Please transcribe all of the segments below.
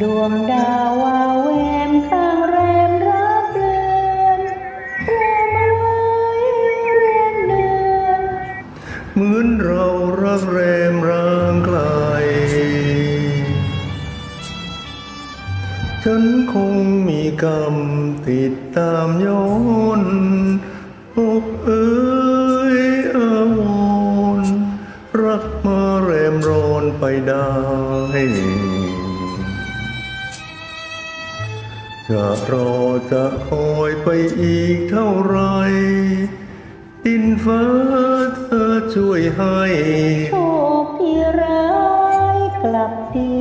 ดวงดาววาวแวมข้างแรมรับเลือนแรมเอาไว้เรียนเดือนเหมือนเรารักแรมร่างไกล ฉันคงมีกรรมติดตามย้อนอกเอ้ยอาวรณ์รักมาแรมร้อนไปได้ จะรอจะคอยไปอีกเท่าไร ดินฟ้าเธอช่วยให้โชคที่ร้ายกลับดี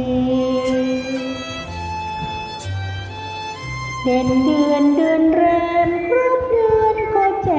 เด่นเดือนเดือนแรมครบเดือนก็แจ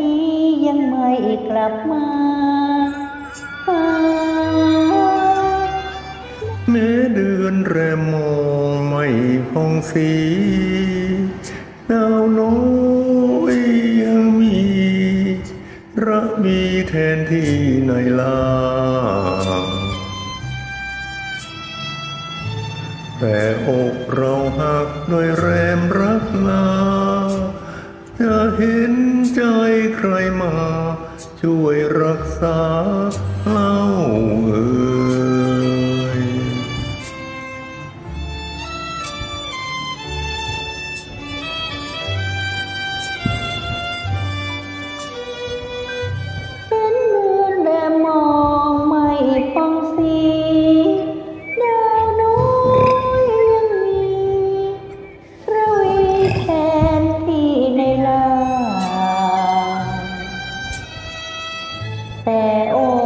นี้ยังไม่กลับมาหาแม้เดือนแรมมองไม่พองสีดาวน้อยยังมีระมีแทนที่ในลาแต่อกเราหักด้วยแรมรักลาจะเห็น ใจใครมา ช่วยรักษาเล่าเอ่ย é, um